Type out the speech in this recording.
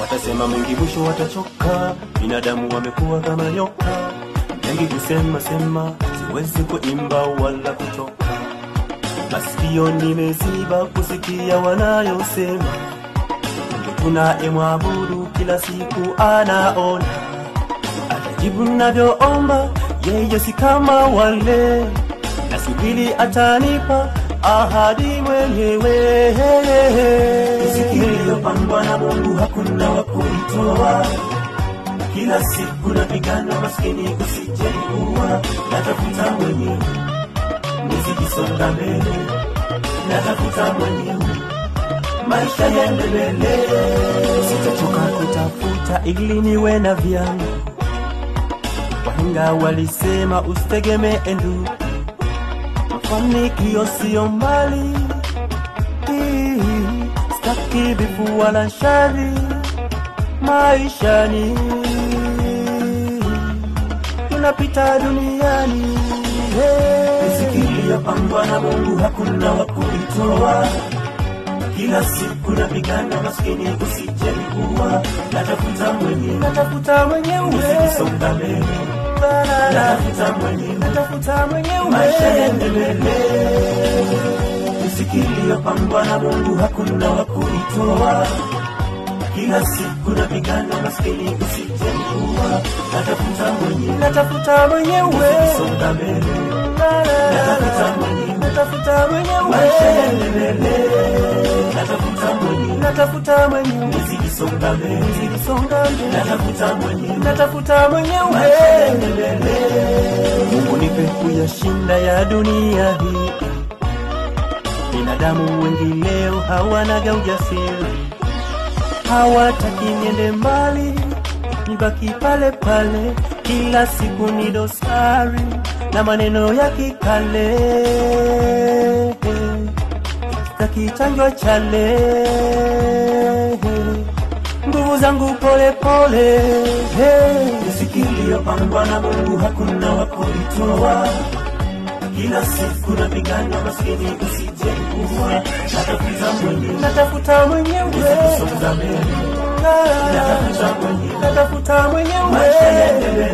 Watasema mengi, mwisho watachoka. Binadamu wamekuwa kama nyoka, mengi kusema sema, siwezi kuimba wala kutoka. Masikio nimeziba kusikia wanayosema, tunayemwabudu kila siku anaona, atajibu navyoomba, yeye si kama wale, nasubiri atanipa ahadi mwenyewe. Riziki na Mungu hakuna wa kuitoa. Kila siku napigana maskini kusijengua, natafuta mwenyewe nizikisonga mbele, natafuta mwenyewe maisha yaende mbele. Sitachoka kutafuta ili niwe na vyangu. Wahenga walisema usitegemee ndugu, mafanikio siyo mbali. staki bifu wala shari maishani, tunapita duniani. Hey. Riziki iliyopangwa na Mungu hakuna wa kuitoa. Kila siku napigana maskini kusijengua, natafuta mwenye, Natafuta mwenyewe, mbele, natafuta mwenyewe natafuta mwenyewe maisha yaende mbele. Riziki iliyopangwa na Mungu hakuna wa kuitoa. Kila siku napigana maskini kusijengua, natafuta mwenyewe natafuta mwenyewe mbele, natafuta la. mwenyewe maisha mwenyewe mbele, natafuta mwenye, natafuta mwenye, nizikisonga mbele, zikisonga mbele. Natafuta mwenyewe natafuta mwenyewe maisha yaende mbele. Mungu nipe kuyashinda ya dunia hii. Binadamu wengi leo hawanaga ujasiri, hawataki niende mbali, nibaki pale pale, kila siku ni dosari. Na maneno ya kikale, takichanjwa chale nguvu zangu pole pole, hey. Riziki iliyopangwa na Mungu hakuna wa kuitoa. Kila siku na pigana maskini usijengua, natafuta mwenyewe. Natafuta mwenyewe. Natafuta mwenyewe